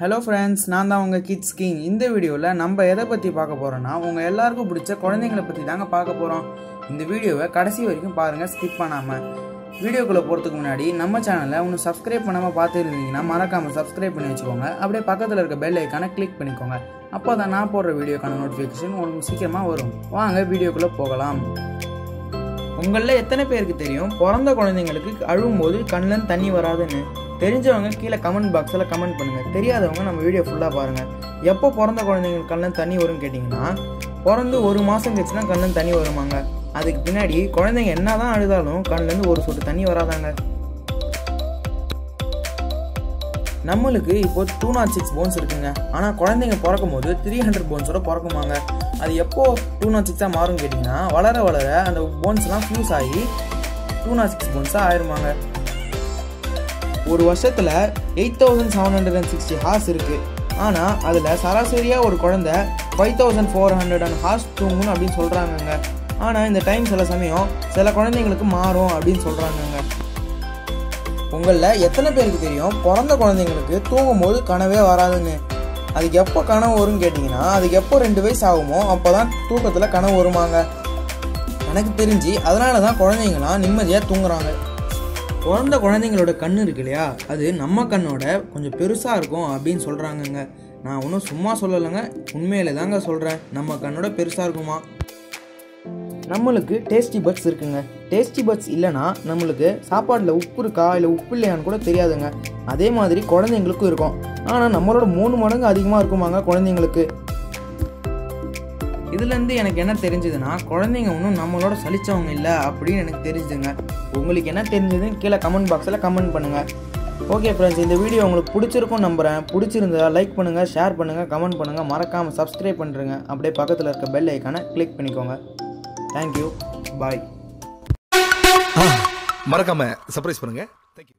Hello friends நான் தான் உங்கள் கிட்ஸ் கிங் இந்த வீடியோவில் நம்ம எதை பற்றி பார்க்க போகிறோன்னா உங்கள் எல்லாருக்கும் பிடிச்ச குழந்தைங்களை பற்றி தாங்க பார்க்க போகிறோம் இந்த வீடியோவை கடைசி வரைக்கும் பாருங்கள் ஸ்கிப் பண்ணாமல் வீடியோக்குள்ளே போகிறதுக்கு முன்னாடி நம்ம சேனலை ஒன்று சப்ஸ்கிரைப் பண்ணாமல் பார்த்துருந்தீங்கன்னா மறக்காமல் சப்ஸ்கிரைப் பண்ணி வச்சுக்கோங்க. அப்படியே பக்கத்தில் இருக்க பெல் ஐக்கானை கிளிக் பண்ணிக்கோங்க. அப்போ தான் நான் போடுற வீடியோக்கான நோட்டிஃபிகேஷன் உங்களுக்கு சீக்கிரமாக வரும். வாங்க வீடியோக்குள்ளே போகலாம். உங்களில் எத்தனை பேருக்கு தெரியும்? பிறந்த குழந்தைங்களுக்கு அழுகும்போது கண்ணில் தண்ணி வராதுன்னு. தெரிஞ்சவங்க கீழே கமெண்ட் பாக்ஸில் கமெண்ட் பண்ணுங்கள் தெரியாதவங்க நம்ம வீடியோ ஃபுல்லாக பாருங்கள் எப்போ பிறந்த குழந்தைங்களுக்கு கண்ணில் தண்ணி வரும்னு கேட்டிங்கன்னா பிறந்து ஒரு மாதம் கழிச்சுனா கண்ணில் தண்ணி வருமாங்க. அதுக்கு பின்னாடி குழந்தைங்க என்ன தான் அழுதாலும் கண்ணிலேருந்து ஒரு சொட்டு தண்ணி வராதாங்க. நம்மளுக்கு இப்போ டூ நாட் சிக்ஸ் போன்ஸ் இருக்குங்க. ஆனால் குழந்தைங்க பிறக்கும் போது த்ரீ ஹண்ட்ரட் போன்ஸோட பிறக்குமாங்க. அது எப்போ டூ நாட் சிக்ஸாக மாறும் கேட்டிங்கன்னா வளர வளர அந்த போன்ஸ்லாம் ஃபியூஸ் ஆகி டூ நாட் சிக்ஸ் போன்ஸாக ஆயிருமாங்க. ஒரு வருஷத்தில் eight thousand seven hundred and sixty hours இருக்குது ஆனால் அதில் சராசரியாக ஒரு குழந்த five thousand four hundred and hours தூங்கணும் அப்படின்னு சொல்கிறாங்கங்க ஆனால் இந்த டைம் சில சமயம் சில குழந்தைங்களுக்கு மாறும் அப்படின்னு சொல்கிறாங்கங்க உங்களில் எத்தனை பேருக்கு தெரியும்? பிறந்த குழந்தைங்களுக்கு தூங்கும் போது கனவே வராதுன்னு அதுக்கு எப்போ கனவு வரும்னு கேட்டிங்கன்னா அதுக்கு எப்போ ரெண்டு வயசு ஆகுமோ அப்போ தான் தூக்கத்தில் கனவு வருமாங்க. எனக்கு தெரிஞ்சு அதனால தான் குழந்தைங்களாம் நிம்மதியாக தூங்குறாங்க. பிறந்த குழந்தைங்களோட கண் இருக்கு இல்லையா? அது நம்ம கண்ணோட கொஞ்சம் பெருசாக இருக்கும் அப்படின்னு சொல்கிறாங்கங்க நான் ஒன்றும் சும்மா சொல்லலைங்க. உண்மையில தாங்க சொல்கிறேன் நம்ம கண்ணோட பெருசாக இருக்குமா? நம்மளுக்கு டேஸ்டி பட்ஸ் இருக்குங்க. டேஸ்டி பட்ஸ் இல்லைன்னா நம்மளுக்கு சாப்பாட்டில் உப்பு இருக்கா? இல்லை உப்பு இல்லையான்னு கூட தெரியாதுங்க. அதே மாதிரி குழந்தைங்களுக்கும் இருக்கும். ஆனால் நம்மளோட மூணு மடங்கு அதிகமாக இருக்குமாங்க குழந்தைங்களுக்கு? இதுலேருந்து எனக்கு என்ன தெரிஞ்சதுன்னா குழந்தைங்க ஒன்றும் நம்மளோட சலிச்சவங்க இல்லை அப்படின்னு எனக்கு தெரிஞ்சுதுங்க. உங்களுக்கு என்ன தெரிஞ்சதுன்னு கீழே கமெண்ட் பாக்ஸில் கமெண்ட் பண்ணுங்கள் ஓகே ஃப்ரெண்ட்ஸ் இந்த வீடியோ உங்களுக்கு பிடிச்சிருக்கும் நம்புகிறேன் பிடிச்சிருந்தா லைக் பண்ணுங்கள் ஷேர் பண்ணுங்கள் கமெண்ட் பண்ணுங்கள் மறக்காமல் சப்ஸ்கிரைப் பண்ணுறேங்க அப்படியே பக்கத்தில் இருக்க பெல் ஐக்கானை கிளிக் பண்ணிக்கோங்க. தேங்க்யூ பாய் மறக்காம சர்ப்ரைஸ் பண்ணுங்கள் தேங்க்யூ